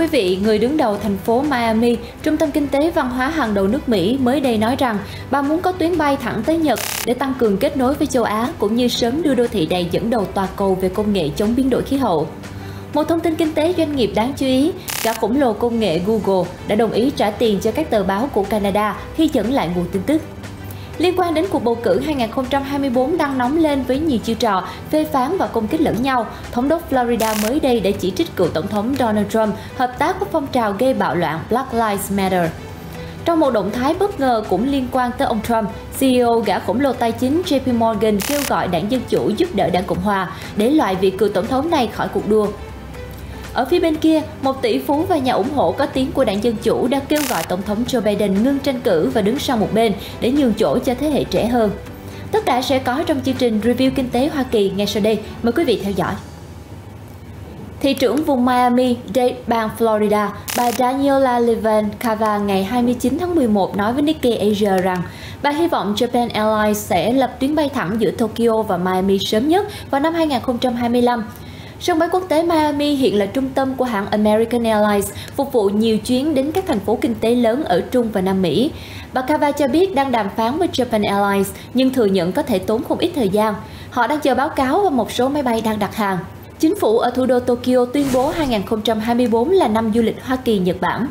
quý vị, người đứng đầu thành phố Miami, trung tâm kinh tế văn hóa hàng đầu nước Mỹ mới đây nói rằng bà muốn có tuyến bay thẳng tới Nhật để tăng cường kết nối với châu Á cũng như sớm đưa đô thị này dẫn đầu toàn cầu về công nghệ chống biến đổi khí hậu. Một thông tin kinh tế doanh nghiệp đáng chú ý, cả khổng lồ công nghệ Google đã đồng ý trả tiền cho các tờ báo của Canada khi dẫn lại nguồn tin tức. Liên quan đến cuộc bầu cử 2024 đang nóng lên với nhiều chiêu trò phê phán và công kích lẫn nhau, thống đốc Florida mới đây đã chỉ trích cựu tổng thống Donald Trump hợp tác với phong trào gây bạo loạn Black Lives Matter. Trong một động thái bất ngờ cũng liên quan tới ông Trump, CEO gã khổng lồ tài chính JP Morgan kêu gọi đảng Dân Chủ giúp đỡ đảng Cộng Hòa để loại vị cựu tổng thống này khỏi cuộc đua ở phía bên kia, một tỷ phú và nhà ủng hộ có tiếng của đảng Dân Chủ đã kêu gọi Tổng thống Joe Biden ngưng tranh cử và đứng sang một bên để nhường chỗ cho thế hệ trẻ hơn. Tất cả sẽ có trong chương trình Review Kinh tế Hoa Kỳ ngay sau đây. Mời quý vị theo dõi. Thị trưởng vùng Miami-Dade, bang Florida, bà Daniela Levin Cava ngày 29 tháng 11 nói với Nikkei Asia rằng bà hy vọng Japan Airlines sẽ lập tuyến bay thẳng giữa Tokyo và Miami sớm nhất vào năm 2025 Sân bay quốc tế Miami hiện là trung tâm của hãng American Airlines, phục vụ nhiều chuyến đến các thành phố kinh tế lớn ở Trung và Nam Mỹ. Bà Kava cho biết đang đàm phán với Japan Airlines nhưng thừa nhận có thể tốn không ít thời gian. Họ đang chờ báo cáo và một số máy bay đang đặt hàng. Chính phủ ở thủ đô Tokyo tuyên bố 2024 là năm du lịch Hoa Kỳ Nhật Bản.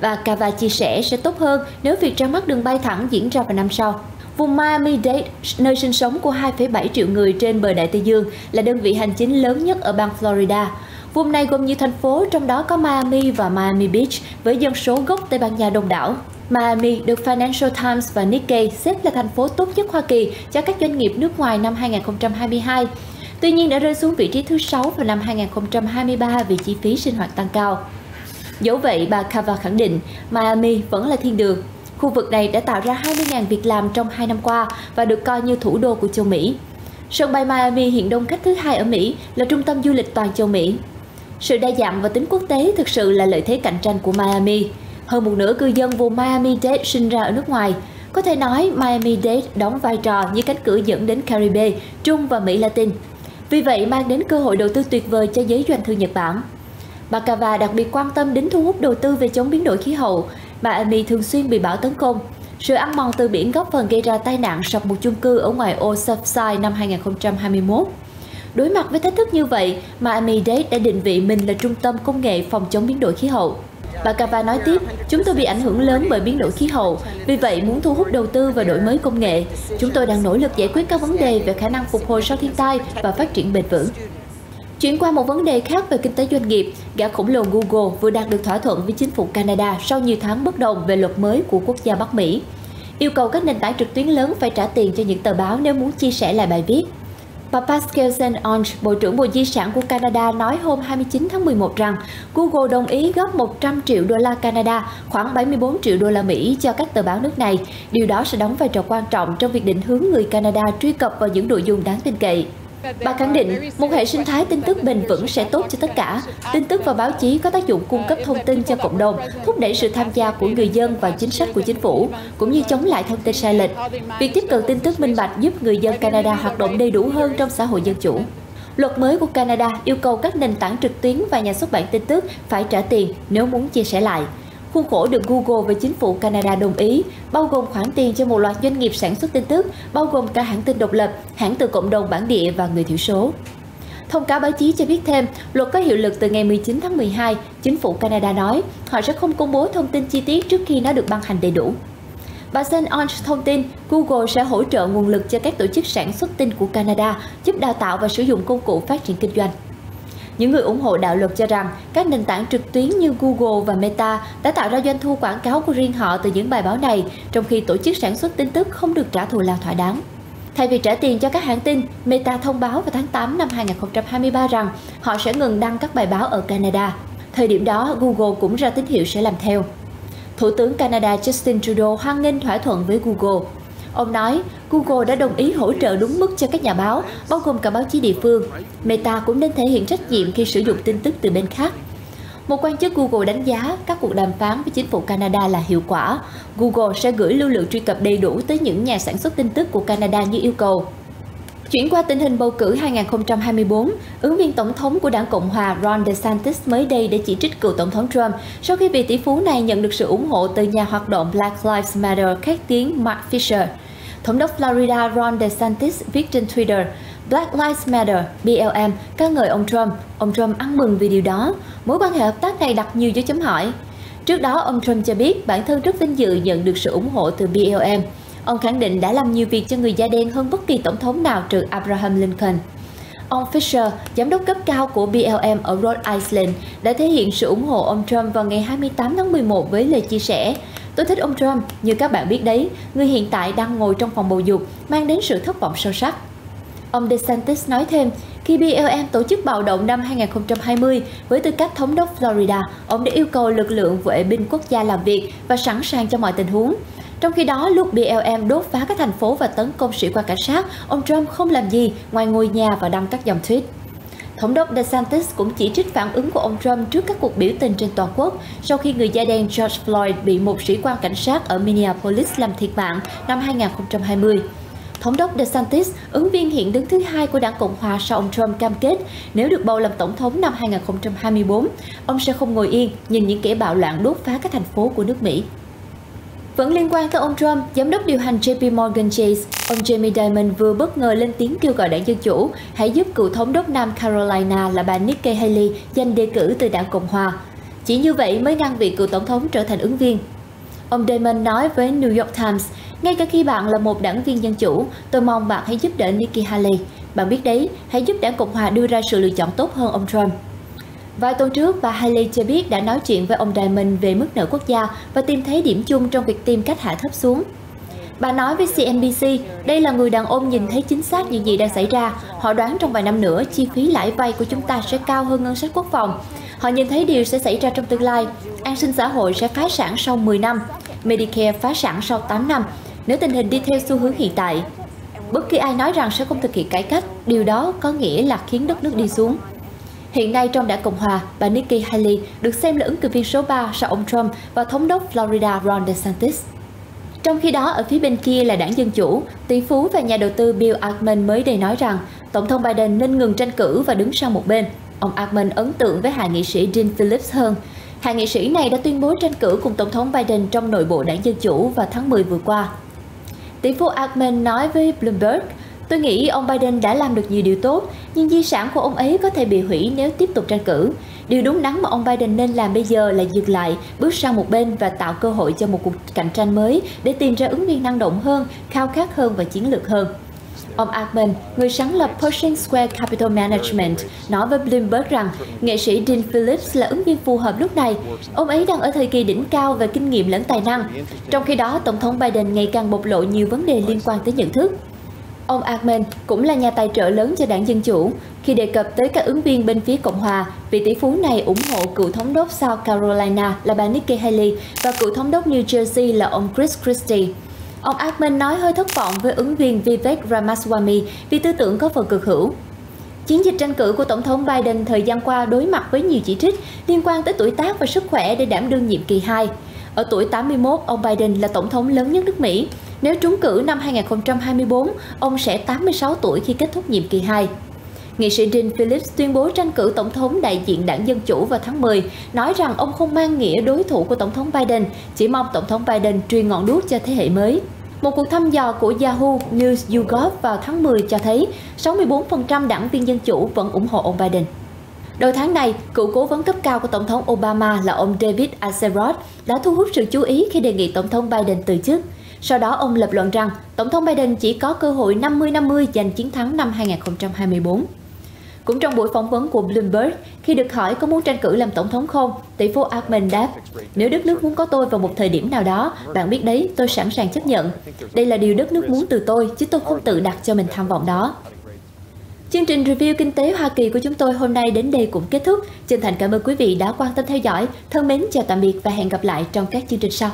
Và Kava chia sẻ sẽ tốt hơn nếu việc ra mắt đường bay thẳng diễn ra vào năm sau. Vùng Miami-Dade, nơi sinh sống của 2,7 triệu người trên bờ Đại Tây Dương, là đơn vị hành chính lớn nhất ở bang Florida. Vùng này gồm nhiều thành phố, trong đó có Miami và Miami Beach, với dân số gốc Tây Ban Nha đông đảo. Miami được Financial Times và Nikkei xếp là thành phố tốt nhất Hoa Kỳ cho các doanh nghiệp nước ngoài năm 2022. Tuy nhiên đã rơi xuống vị trí thứ 6 vào năm 2023 vì chi phí sinh hoạt tăng cao. Dẫu vậy, bà Kava khẳng định Miami vẫn là thiên đường Khu vực này đã tạo ra 20.000 việc làm trong 2 năm qua và được coi như thủ đô của châu Mỹ. Sân bay Miami hiện đông khách thứ hai ở Mỹ là trung tâm du lịch toàn châu Mỹ. Sự đa dạng và tính quốc tế thực sự là lợi thế cạnh tranh của Miami. Hơn một nửa cư dân vùng Miami-Dade sinh ra ở nước ngoài. Có thể nói Miami-Dade đóng vai trò như cánh cửa dẫn đến Caribe, Trung và Mỹ Latin. Vì vậy mang đến cơ hội đầu tư tuyệt vời cho giới doanh thương Nhật Bản. Bakawa đặc biệt quan tâm đến thu hút đầu tư về chống biến đổi khí hậu, Miami thường xuyên bị bão tấn công. Sự ăn mòn từ biển góp phần gây ra tai nạn sập một chung cư ở ngoài ô Surfside năm 2021. Đối mặt với thách thức như vậy, Miami-Dade đã định vị mình là trung tâm công nghệ phòng chống biến đổi khí hậu. Bà Cava nói tiếp, chúng tôi bị ảnh hưởng lớn bởi biến đổi khí hậu, vì vậy muốn thu hút đầu tư và đổi mới công nghệ. Chúng tôi đang nỗ lực giải quyết các vấn đề về khả năng phục hồi sau thiên tai và phát triển bền vững. Chuyển qua một vấn đề khác về kinh tế doanh nghiệp, gã khổng lồ Google vừa đạt được thỏa thuận với chính phủ Canada sau nhiều tháng bất đồng về luật mới của quốc gia Bắc Mỹ. Yêu cầu các nền tảng trực tuyến lớn phải trả tiền cho những tờ báo nếu muốn chia sẻ lại bài viết. Bà Pascal Saint-Onge, Bộ trưởng Bộ Di sản của Canada nói hôm 29 tháng 11 rằng Google đồng ý góp 100 triệu đô la Canada, khoảng 74 triệu đô la Mỹ cho các tờ báo nước này. Điều đó sẽ đóng vai trò quan trọng trong việc định hướng người Canada truy cập vào những nội dung đáng tin cậy. Bà khẳng định một hệ sinh thái tin tức bền vững sẽ tốt cho tất cả. Tin tức và báo chí có tác dụng cung cấp thông tin cho cộng đồng, thúc đẩy sự tham gia của người dân vào chính sách của chính phủ, cũng như chống lại thông tin sai lệch. Việc tiếp cận tin tức minh bạch giúp người dân Canada hoạt động đầy đủ hơn trong xã hội dân chủ. Luật mới của Canada yêu cầu các nền tảng trực tuyến và nhà xuất bản tin tức phải trả tiền nếu muốn chia sẻ lại. Khuôn khổ được Google và chính phủ Canada đồng ý, bao gồm khoản tiền cho một loạt doanh nghiệp sản xuất tin tức, bao gồm cả hãng tin độc lập, hãng từ cộng đồng bản địa và người thiểu số. Thông cáo báo chí cho biết thêm, luật có hiệu lực từ ngày 19 tháng 12, chính phủ Canada nói họ sẽ không công bố thông tin chi tiết trước khi nó được ban hành đầy đủ. Bà Sen Onge thông tin Google sẽ hỗ trợ nguồn lực cho các tổ chức sản xuất tin của Canada, giúp đào tạo và sử dụng công cụ phát triển kinh doanh. Những người ủng hộ đạo luật cho rằng các nền tảng trực tuyến như Google và Meta đã tạo ra doanh thu quảng cáo của riêng họ từ những bài báo này, trong khi tổ chức sản xuất tin tức không được trả thù lao thỏa đáng. Thay vì trả tiền cho các hãng tin, Meta thông báo vào tháng 8 năm 2023 rằng họ sẽ ngừng đăng các bài báo ở Canada. Thời điểm đó, Google cũng ra tín hiệu sẽ làm theo. Thủ tướng Canada Justin Trudeau hoan nghênh thỏa thuận với Google Ông nói, Google đã đồng ý hỗ trợ đúng mức cho các nhà báo, bao gồm cả báo chí địa phương. Meta cũng nên thể hiện trách nhiệm khi sử dụng tin tức từ bên khác. Một quan chức Google đánh giá các cuộc đàm phán với chính phủ Canada là hiệu quả. Google sẽ gửi lưu lượng truy cập đầy đủ tới những nhà sản xuất tin tức của Canada như yêu cầu. Chuyển qua tình hình bầu cử 2024, ứng viên tổng thống của đảng Cộng hòa Ron DeSantis mới đây đã chỉ trích cựu tổng thống Trump sau khi vị tỷ phú này nhận được sự ủng hộ từ nhà hoạt động Black Lives Matter khét tiếng Mark Fisher. Thống đốc Florida Ron DeSantis viết trên Twitter, Black Lives Matter, BLM, ca ngợi ông Trump. Ông Trump ăn mừng vì điều đó. Mối quan hệ hợp tác này đặt nhiều dấu chấm hỏi. Trước đó, ông Trump cho biết bản thân rất vinh dự nhận được sự ủng hộ từ BLM. Ông khẳng định đã làm nhiều việc cho người da đen hơn bất kỳ tổng thống nào trừ Abraham Lincoln. Ông Fisher, giám đốc cấp cao của BLM ở Rhode Island, đã thể hiện sự ủng hộ ông Trump vào ngày 28 tháng 11 với lời chia sẻ Tôi thích ông Trump, như các bạn biết đấy, người hiện tại đang ngồi trong phòng bầu dục, mang đến sự thất vọng sâu sắc. Ông DeSantis nói thêm, khi BLM tổ chức bạo động năm 2020 với tư cách thống đốc Florida, ông đã yêu cầu lực lượng vệ binh quốc gia làm việc và sẵn sàng cho mọi tình huống. Trong khi đó, lúc BLM đốt phá các thành phố và tấn công sĩ quan cảnh sát, ông Trump không làm gì ngoài ngồi nhà và đăng các dòng tweet. Thống đốc DeSantis cũng chỉ trích phản ứng của ông Trump trước các cuộc biểu tình trên toàn quốc sau khi người da đen George Floyd bị một sĩ quan cảnh sát ở Minneapolis làm thiệt mạng năm 2020. Thống đốc DeSantis, ứng viên hiện đứng thứ hai của đảng Cộng hòa sau ông Trump cam kết nếu được bầu làm tổng thống năm 2024, ông sẽ không ngồi yên nhìn những kẻ bạo loạn đốt phá các thành phố của nước Mỹ. Vẫn liên quan tới ông Trump, giám đốc điều hành JP Morgan Chase, ông Jamie Dimon vừa bất ngờ lên tiếng kêu gọi đảng Dân Chủ hãy giúp cựu thống đốc Nam Carolina là bà Nikki Haley giành đề cử từ đảng Cộng hòa. Chỉ như vậy mới ngăn vị cựu tổng thống trở thành ứng viên. Ông Damon nói với New York Times, ngay cả khi bạn là một đảng viên Dân Chủ, tôi mong bạn hãy giúp đỡ Nikki Haley. Bạn biết đấy, hãy giúp đảng Cộng hòa đưa ra sự lựa chọn tốt hơn ông Trump. Vài tuần trước, bà Haley cho biết đã nói chuyện với ông Diamond về mức nợ quốc gia và tìm thấy điểm chung trong việc tìm cách hạ thấp xuống. Bà nói với CNBC, đây là người đàn ông nhìn thấy chính xác những gì đang xảy ra. Họ đoán trong vài năm nữa, chi phí lãi vay của chúng ta sẽ cao hơn ngân sách quốc phòng. Họ nhìn thấy điều sẽ xảy ra trong tương lai. An sinh xã hội sẽ phá sản sau 10 năm, Medicare phá sản sau 8 năm, nếu tình hình đi theo xu hướng hiện tại. Bất kỳ ai nói rằng sẽ không thực hiện cải cách, điều đó có nghĩa là khiến đất nước đi xuống. Hiện nay trong đảng Cộng hòa, bà Nikki Haley được xem là ứng cử viên số 3 sau ông Trump và thống đốc Florida Ron DeSantis. Trong khi đó, ở phía bên kia là đảng Dân Chủ, tỷ phú và nhà đầu tư Bill Ackman mới đây nói rằng Tổng thống Biden nên ngừng tranh cử và đứng sang một bên. Ông Ackman ấn tượng với hạ nghị sĩ Dean Phillips hơn. Hạ nghị sĩ này đã tuyên bố tranh cử cùng Tổng thống Biden trong nội bộ đảng Dân Chủ vào tháng 10 vừa qua. Tỷ phú Ackman nói với Bloomberg, Tôi nghĩ ông Biden đã làm được nhiều điều tốt, nhưng di sản của ông ấy có thể bị hủy nếu tiếp tục tranh cử. Điều đúng đắn mà ông Biden nên làm bây giờ là dừng lại, bước sang một bên và tạo cơ hội cho một cuộc cạnh tranh mới để tìm ra ứng viên năng động hơn, khao khát hơn và chiến lược hơn. Ông Ackman, người sáng lập Pershing Square Capital Management, nói với Bloomberg rằng nghệ sĩ Dean Phillips là ứng viên phù hợp lúc này. Ông ấy đang ở thời kỳ đỉnh cao về kinh nghiệm lẫn tài năng. Trong khi đó, Tổng thống Biden ngày càng bộc lộ nhiều vấn đề liên quan tới nhận thức. Ông Ackman cũng là nhà tài trợ lớn cho đảng Dân Chủ. Khi đề cập tới các ứng viên bên phía Cộng hòa, vị tỷ phú này ủng hộ cựu thống đốc South Carolina là bà Nikki Haley và cựu thống đốc New Jersey là ông Chris Christie. Ông Ackman nói hơi thất vọng với ứng viên Vivek Ramaswamy vì tư tưởng có phần cực hữu. Chiến dịch tranh cử của Tổng thống Biden thời gian qua đối mặt với nhiều chỉ trích liên quan tới tuổi tác và sức khỏe để đảm đương nhiệm kỳ 2. Ở tuổi 81, ông Biden là tổng thống lớn nhất nước Mỹ. Nếu trúng cử năm 2024, ông sẽ 86 tuổi khi kết thúc nhiệm kỳ 2. Nghị sĩ Dean Phillips tuyên bố tranh cử tổng thống đại diện đảng Dân Chủ vào tháng 10, nói rằng ông không mang nghĩa đối thủ của Tổng thống Biden, chỉ mong Tổng thống Biden truyền ngọn đuốc cho thế hệ mới. Một cuộc thăm dò của Yahoo News YouGov vào tháng 10 cho thấy 64% đảng viên Dân Chủ vẫn ủng hộ ông Biden. Đầu tháng này, cựu cố vấn cấp cao của Tổng thống Obama là ông David Axelrod đã thu hút sự chú ý khi đề nghị Tổng thống Biden từ chức. Sau đó ông lập luận rằng Tổng thống Biden chỉ có cơ hội 50-50 giành chiến thắng năm 2024. Cũng trong buổi phỏng vấn của Bloomberg, khi được hỏi có muốn tranh cử làm tổng thống không, tỷ phú Ackman đáp, nếu đất nước muốn có tôi vào một thời điểm nào đó, bạn biết đấy, tôi sẵn sàng chấp nhận. Đây là điều đất nước muốn từ tôi, chứ tôi không tự đặt cho mình tham vọng đó. Chương trình review kinh tế Hoa Kỳ của chúng tôi hôm nay đến đây cũng kết thúc. Chân thành cảm ơn quý vị đã quan tâm theo dõi. Thân mến chào tạm biệt và hẹn gặp lại trong các chương trình sau.